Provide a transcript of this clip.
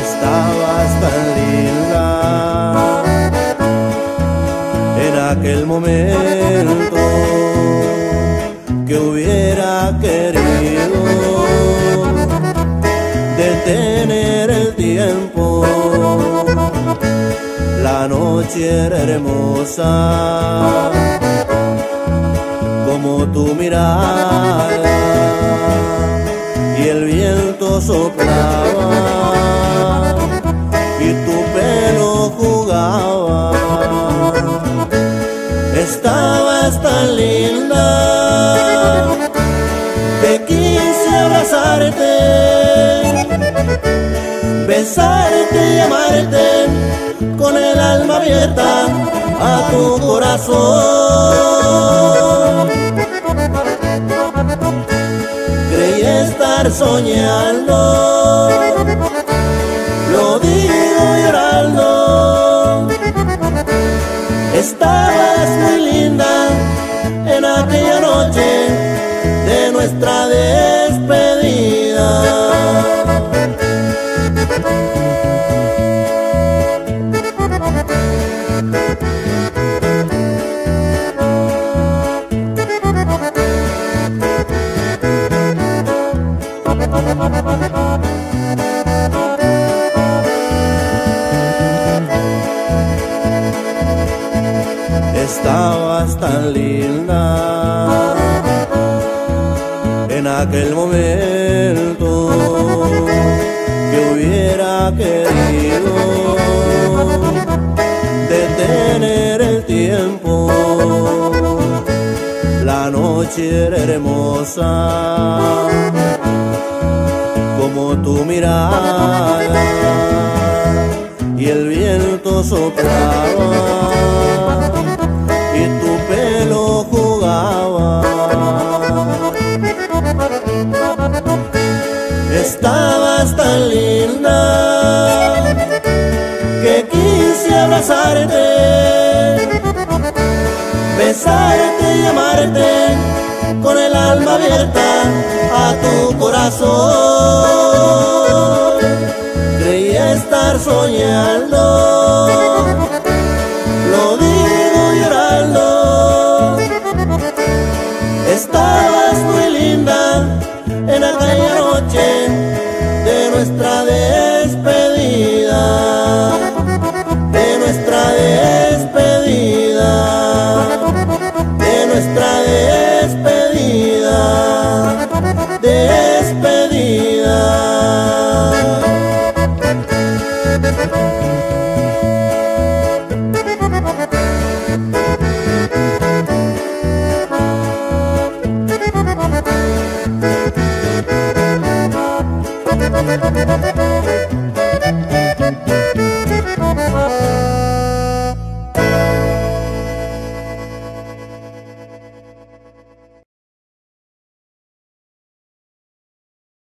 Estabas tan linda en aquel momento que hubiera querido detener el tiempo. La noche era hermosa y el viento soplaba y tu pelo jugaba. Estabas tan linda que quise abrazarte, besarte y amarte con el alma abierta a tu corazón. Soñando, lo digo llorando. Estabas muy linda en aquella noche de nuestra despedida. Estabas tan linda en aquel momento que hubiera querido detener el tiempo. La noche era hermosa tu mirada y el viento soplaba y tu pelo jugaba. Estabas tan linda que quise abrazarte, besarte y amarte con el alma abierta a tu corazón. Estar soñando, lo digo llorando. Estabas Thank you.